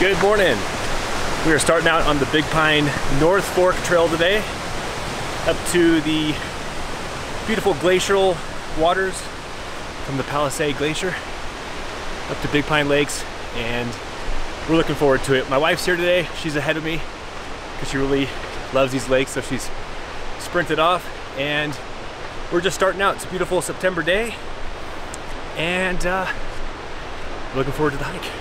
Good morning. We are starting out on the Big Pine North Fork Trail today, up to the beautiful glacial waters from the Palisade Glacier, up to Big Pine Lakes, and we're looking forward to it. My wife's here today. She's ahead of me because she really loves these lakes, so she's sprinted off, and we're just starting out. It's a beautiful September day, and uh, looking forward to the hike.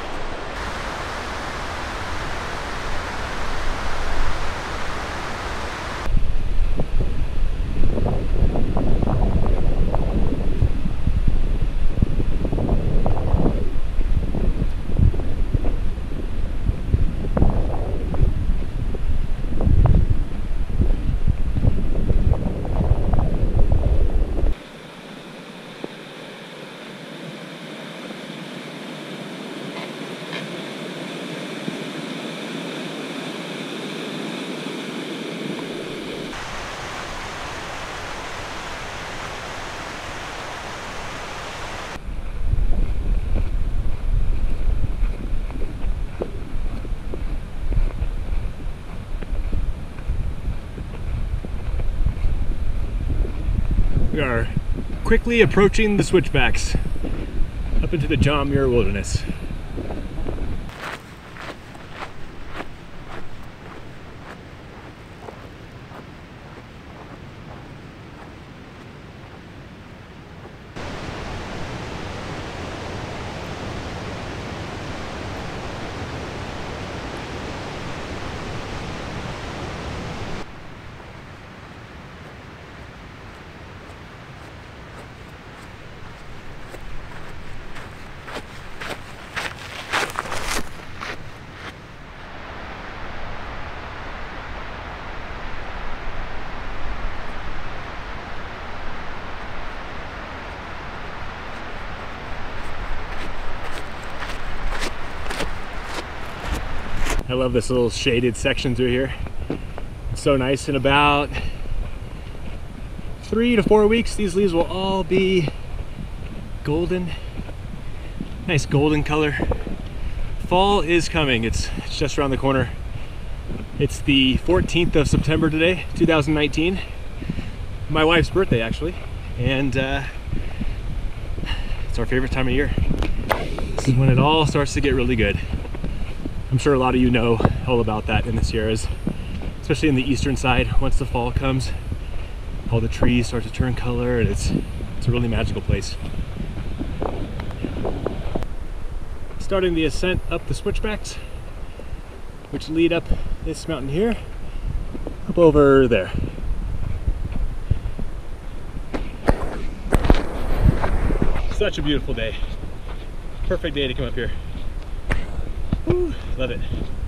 We are quickly approaching the switchbacks up into the John Muir Wilderness. I love this little shaded section through here. It's so nice. In about three to four weeks, these leaves will all be golden. Nice golden color. Fall is coming. It's, just around the corner. It's the 14th of September today, 2019. My wife's birthday, actually. And uh, it's our favorite time of year. This is when it all starts to get really good. I'm sure a lot of you know all about that in the Sierras, especially in the eastern side. Once the fall comes, all the trees start to turn color and it's, it's a really magical place. Starting the ascent up the switchbacks, which lead up this mountain here, up over there. Such a beautiful day. Perfect day to come up here. Love it.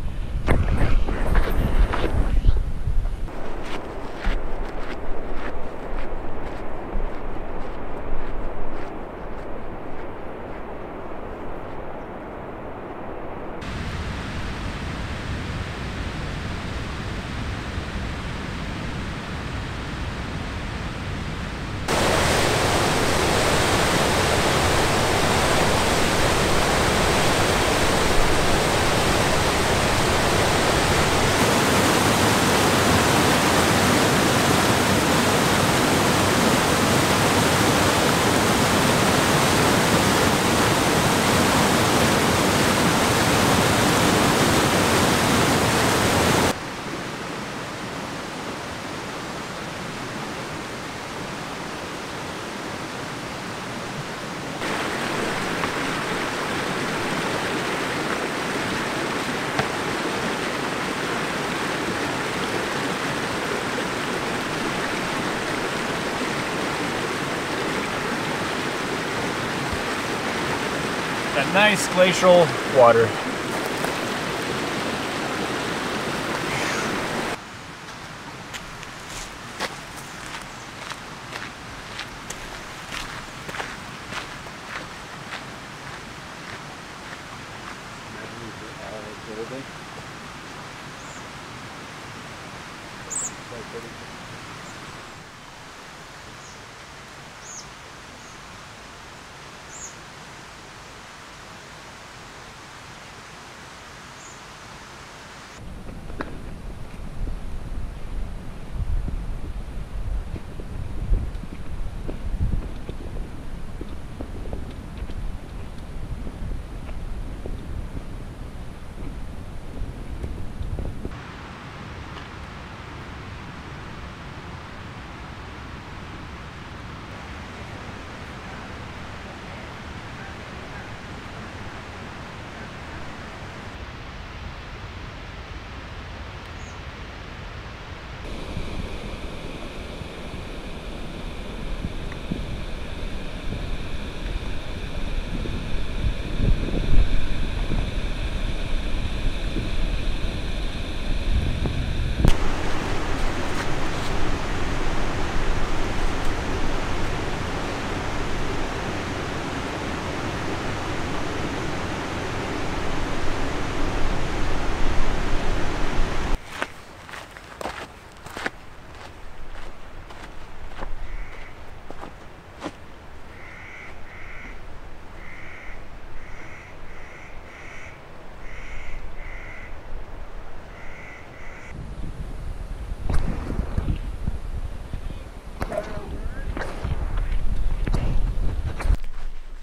Nice glacial water.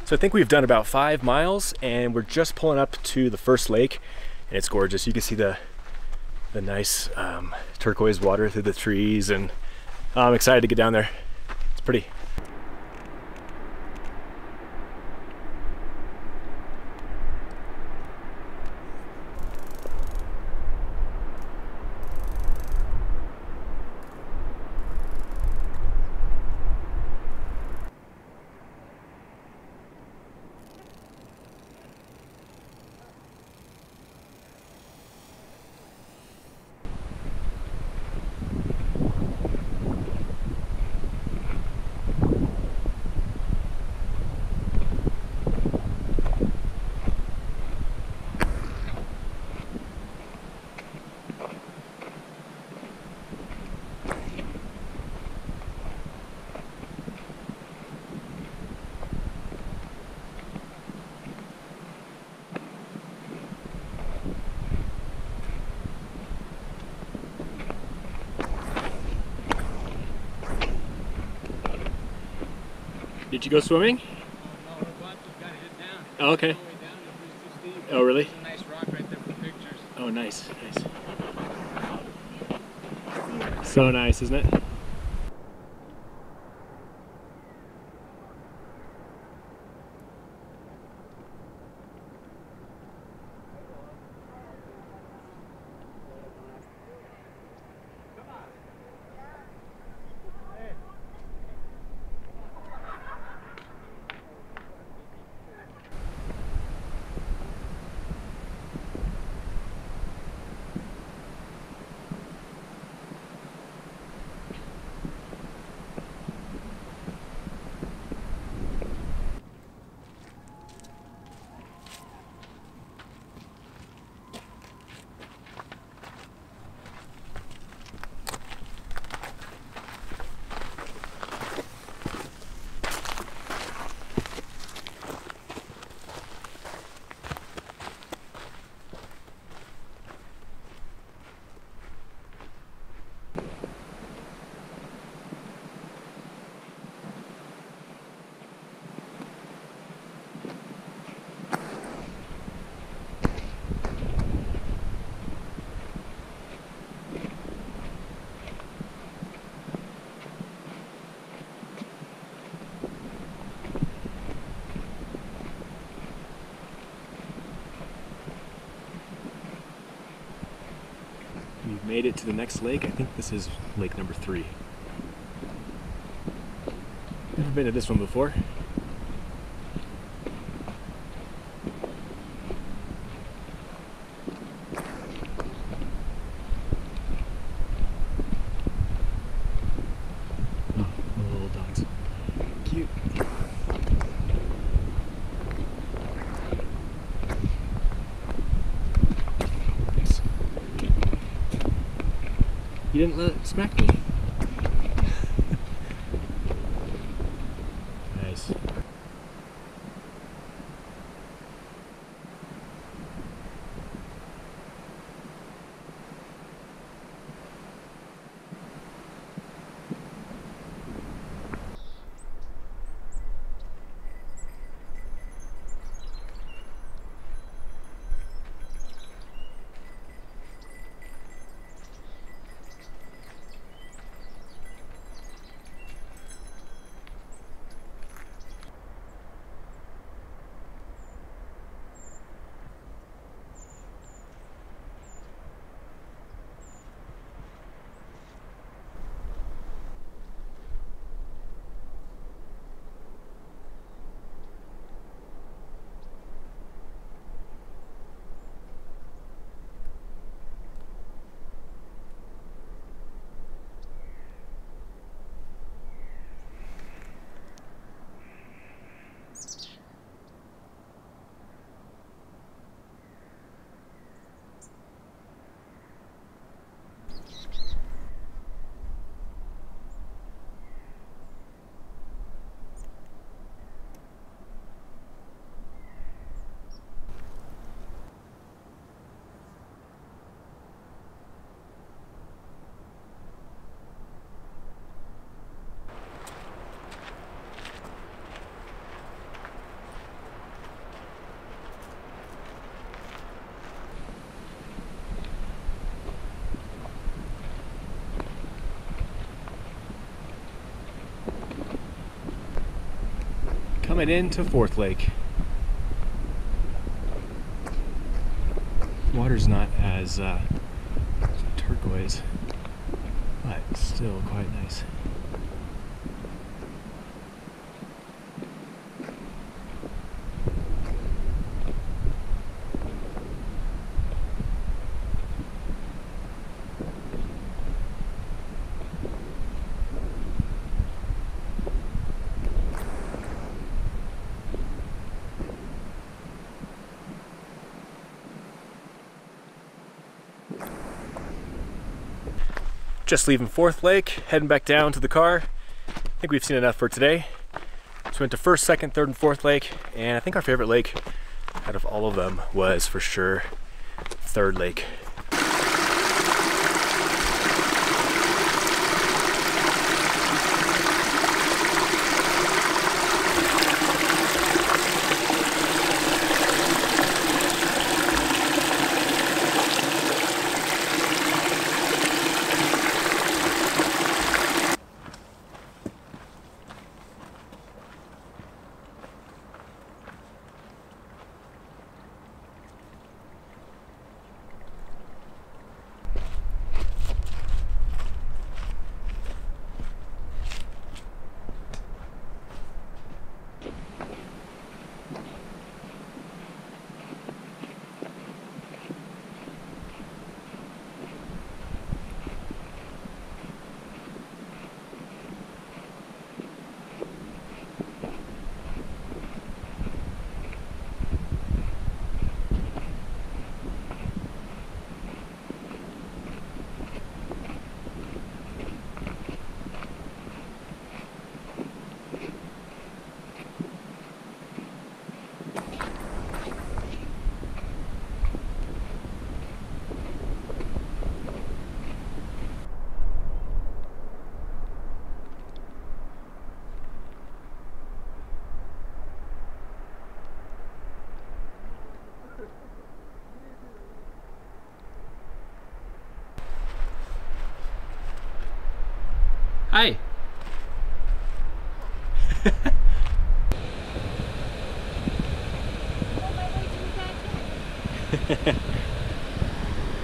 So I think we've done about five miles and we're just pulling up to the first lake and it's gorgeous. You can see the the nice um, turquoise water through the trees and I'm excited to get down there. It's pretty. Did you go swimming? Oh, okay. Oh, really? Nice right. Oh, nice, nice. So nice, isn't it? We've made it to the next lake. I think this is lake number three. Never been to this one before. Oh, the little dogs. Cute. Oops. You didn't let it smack me. Coming into Fourth Lake. Water's not as uh, turquoise, but still quite nice. Just leaving Fourth Lake, heading back down to the car. I think we've seen enough for today. So we went to first, second, third, and fourth lake, and I think our favorite lake out of all of them was for sure Third Lake.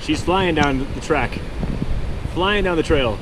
She's flying down the track, flying down the trail.